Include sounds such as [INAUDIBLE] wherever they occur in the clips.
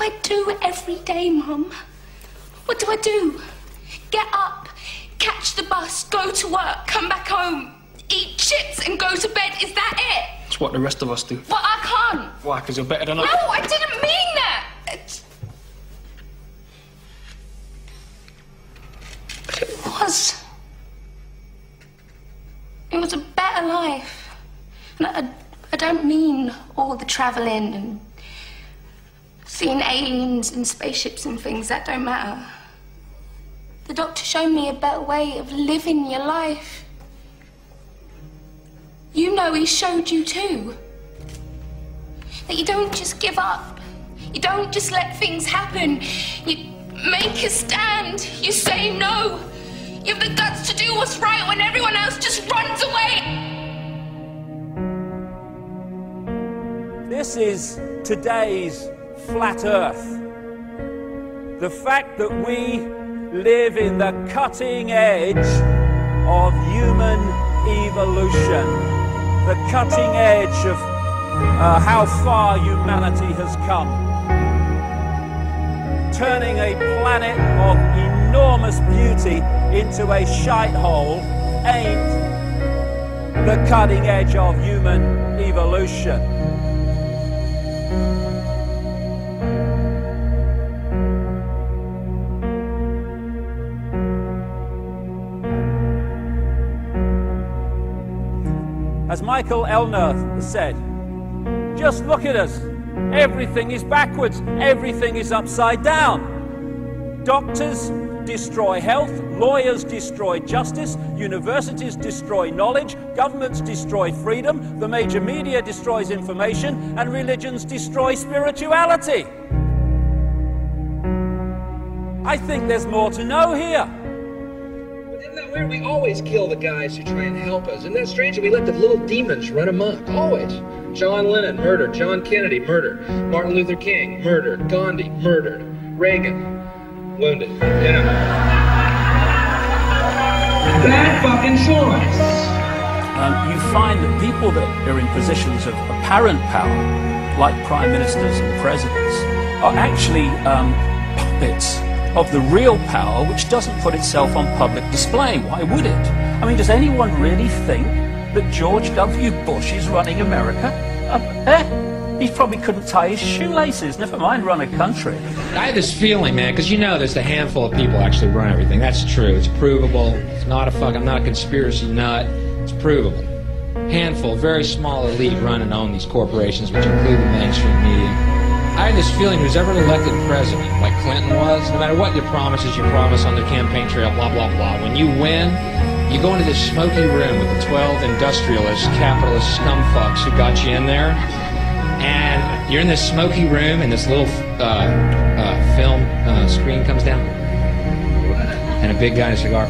I do every day, Mum? What do I do? Get up, catch the bus, go to work, come back home, eat chips, and go to bed. Is that it? It's what the rest of us do. But I can't. Why? Because you're better than I. No. I didn't mean that. It's- But it was. It was a better life. And I, I don't mean all the travelling and seeing aliens and spaceships and things. That don't matter. The doctor showed me a better way of living your life. You know he showed you too. That you don't just give up. You don't just let things happen. You make a stand. You say no. You have the guts to do what's right when everyone else just runs away. This is today's flat earth. The fact that we live in the cutting edge of human evolution, the cutting edge of uh, how far humanity has come. Turning a planet of enormous beauty into a shite hole ain't the cutting edge of human evolution. As Michael Ellner said, just look at us. Everything is backwards, everything is upside down. Doctors destroy health, lawyers destroy justice, universities destroy knowledge, governments destroy freedom, the major media destroys information, and religions destroy spirituality. I think there's more to know here. Isn't that weird? We always kill the guys who try and help us. Isn't that strange we let the little demons run amok? Always. John Lennon, murdered. John Kennedy, murdered. Martin Luther King, murdered. Gandhi, murdered. Reagan, wounded. Know. Bad fucking choice. um, you find that people that are in positions of apparent power, like prime ministers and presidents, are actually um, puppets of the real power which doesn't put itself on public display. Why would it? I mean, does anyone really think that George W. Bush is running America? Um, eh? He probably couldn't tie his shoelaces, never mind run a country. I have this feeling, man, because you know there's a handful of people actually run everything. That's true. It's provable. It's not a fuck. I'm not a conspiracy nut. It's provable. Handful, very small elite run and own these corporations, which include the mainstream media. I have this feeling who's ever elected president, like Clinton was, no matter what your promises you promise on the campaign trail, blah, blah, blah, when you win, you go into this smoky room with the 12 industrialist, capitalist scumfucks who got you in there, and you're in this smoky room, and this little uh, uh, film uh, screen comes down, and a big guy in a cigar,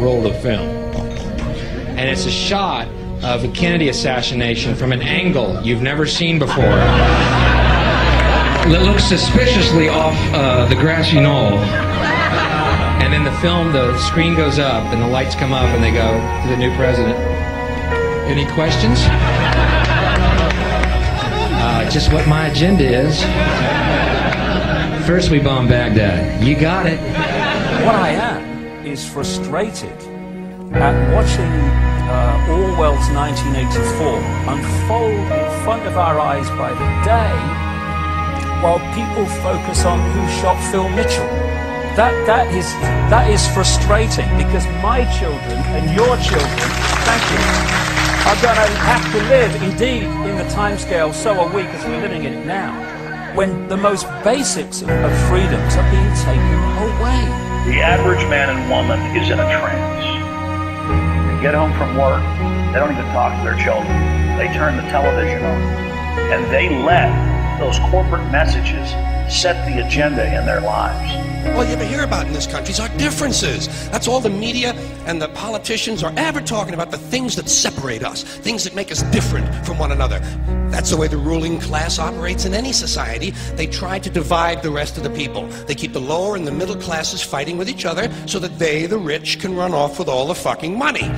roll the film. And it's a shot of a Kennedy assassination from an angle you've never seen before. That looks suspiciously off uh, the grassy knoll. And then the film, the screen goes up, and the lights come up, and they go to the new president. Any questions? Uh, just what my agenda is. First, we bomb Baghdad. You got it. What I am is frustrated at watching uh, Orwell's 1984 unfold in front of our eyes by the day while people focus on who shot Phil Mitchell. That, that, is, that is frustrating because my children and your children, thank you, are going to have to live, indeed, in the timescale, so are we because we're living in it now, when the most basics of, of freedoms are being taken away. The average man and woman is in a trance. They get home from work, they don't even talk to their children. They turn the television on, and they let those corporate messages set the agenda in their lives. All you ever hear about in this country is our differences. That's all the media and the politicians are ever talking about the things that separate us, things that make us different from one another. That's the way the ruling class operates in any society. They try to divide the rest of the people. They keep the lower and the middle classes fighting with each other so that they, the rich, can run off with all the fucking money.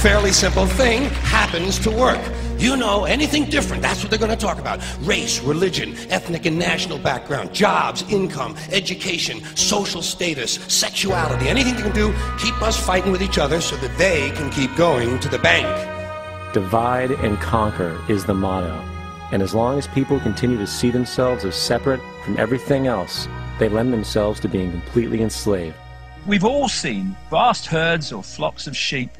Fairly simple thing happens to work. You know, anything different, that's what they're going to talk about. Race, religion, ethnic and national background, jobs, income, education, social status, sexuality, anything they can do, keep us fighting with each other so that they can keep going to the bank. Divide and conquer is the motto. And as long as people continue to see themselves as separate from everything else, they lend themselves to being completely enslaved. We've all seen vast herds or flocks of sheep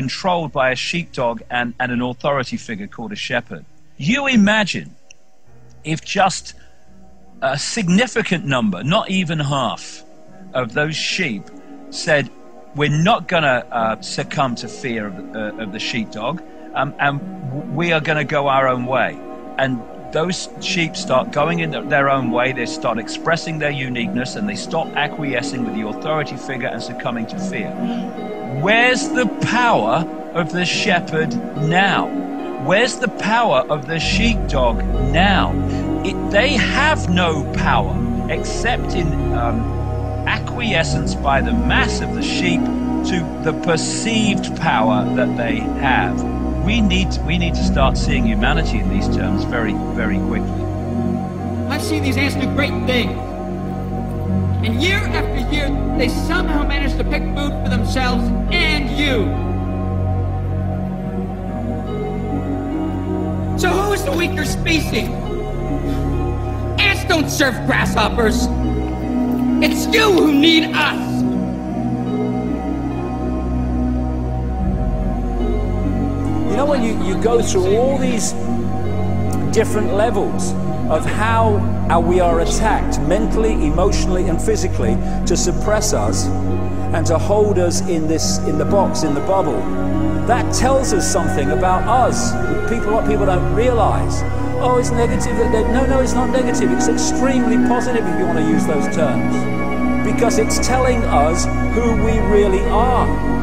controlled by a sheepdog and, and an authority figure called a shepherd. You imagine if just a significant number, not even half, of those sheep said, We're not going to uh, succumb to fear of, uh, of the sheepdog, um, and we are going to go our own way. And those sheep start going in their own way, they start expressing their uniqueness, and they stop acquiescing with the authority figure and succumbing to fear. Where's the power of the shepherd now? Where's the power of the sheepdog now? It, they have no power except in um, acquiescence by the mass of the sheep to the perceived power that they have. We need, we need to start seeing humanity in these terms very, very quickly. I've seen these ants do great things. And year after year, they somehow manage to pick food for themselves and you. So who is the weaker species? Ants don't serve grasshoppers. It's you who need us. You know, when you, you go through all these different levels of how, how we are attacked mentally, emotionally, and physically to suppress us and to hold us in this in the box, in the bubble, that tells us something about us. People, what people don't realize. Oh, it's negative. No, no, it's not negative. It's extremely positive if you want to use those terms. Because it's telling us who we really are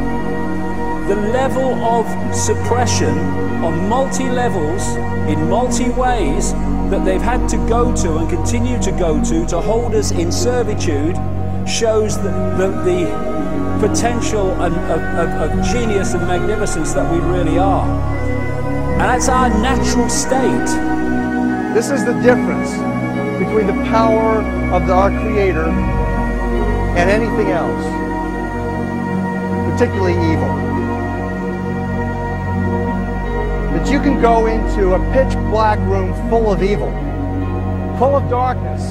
the level of suppression on multi levels, in multi ways, that they've had to go to and continue to go to to hold us in servitude shows the, the, the potential and, of, of, of genius and magnificence that we really are. And that's our natural state. This is the difference between the power of the, our Creator and anything else, particularly evil. You can go into a pitch black room full of evil, full of darkness,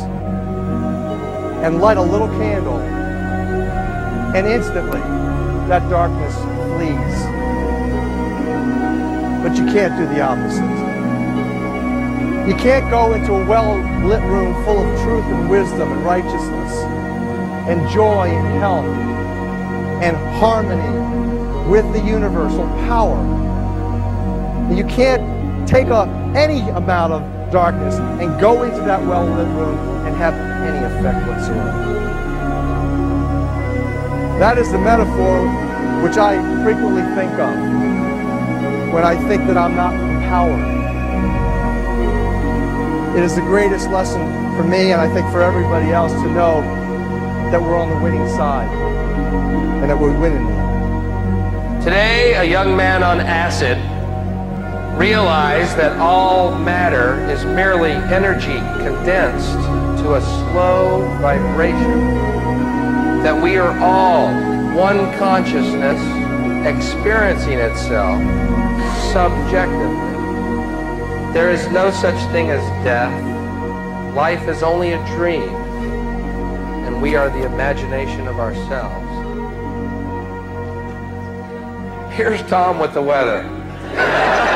and light a little candle, and instantly that darkness flees. But you can't do the opposite. You can't go into a well-lit room full of truth and wisdom and righteousness and joy and health and harmony with the universal power. You can't take a, any amount of darkness and go into that well-lit room and have any effect whatsoever. That is the metaphor which I frequently think of when I think that I'm not empowered. It is the greatest lesson for me and I think for everybody else to know that we're on the winning side and that we're winning. Today, a young man on acid realized that all matter is merely energy condensed to a slow vibration, that we are all one consciousness experiencing itself subjectively. There is no such thing as death. Life is only a dream, and we are the imagination of ourselves. Here's Tom with the weather. [LAUGHS]